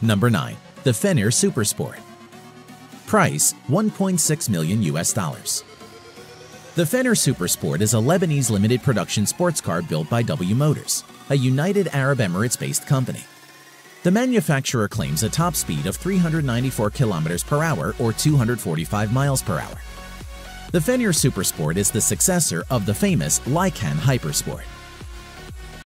Number 9. The Fenyr Supersport. Price 1.6 million US dollars. The Fenyr Supersport is a Lebanese limited production sports car built by W Motors, a United Arab Emirates-based company. The manufacturer claims a top speed of 394 kilometers per hour or 245 miles per hour. The Fenyr Supersport is the successor of the famous Lykan Hypersport.